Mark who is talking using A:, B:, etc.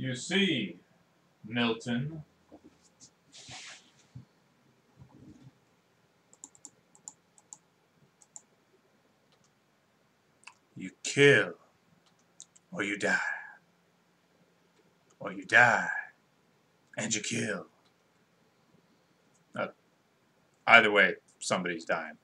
A: You see, Milton. You kill, or you die. Or you die, and you kill. Uh, either way, somebody's dying.